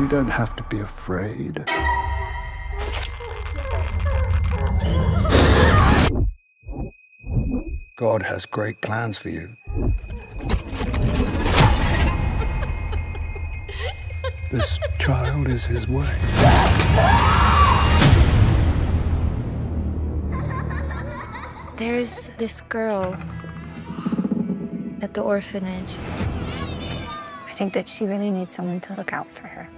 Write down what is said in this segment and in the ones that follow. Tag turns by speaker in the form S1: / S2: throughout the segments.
S1: You don't have to be afraid. God has great plans for you. This child is his way.
S2: There's this girl at the orphanage. I think that she really needs someone to look out for her.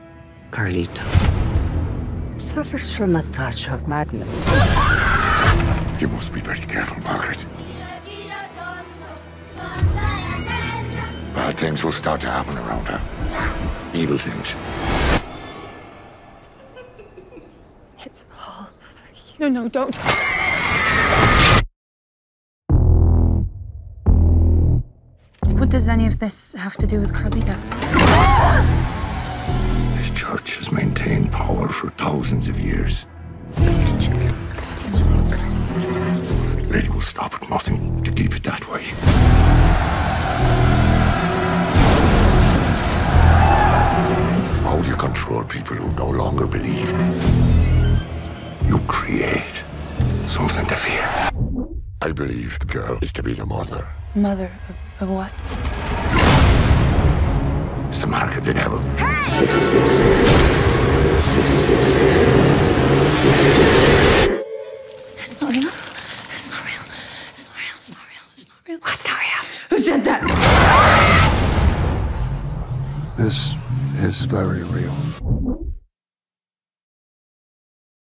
S3: Carlita.
S4: Suffers from a touch of madness.
S5: You must be very careful, Margaret. Bad things will start to happen around her. Evil things.
S2: It's all.
S6: No, no, don't. What does any of this have to do with Carlita?
S5: This church has maintained power for thousands of years. Lady will stop at nothing to keep it that way. How do you control people who no longer believe? You create something to fear. I believe the girl is to be the mother.
S6: Mother of, of what?
S5: It's the mark of the devil.
S6: It's not real. It's not real. It's not real. It's not real. It's not real. What's not real? Who said that?
S1: This is very real.